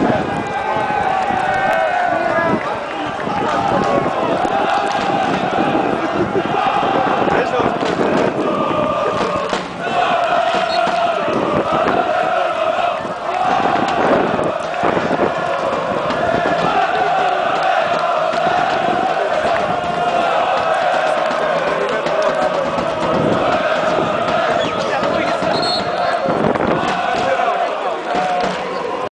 Yeah.